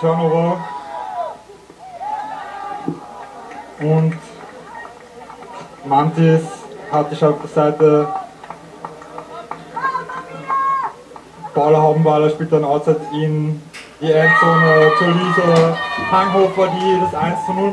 Turnover. Und Mantis hatte ich auf der Seite. Baller Haubenballer spielt dann outside in die Endzone zur Lisa Hanghofer, die das 1 zu 0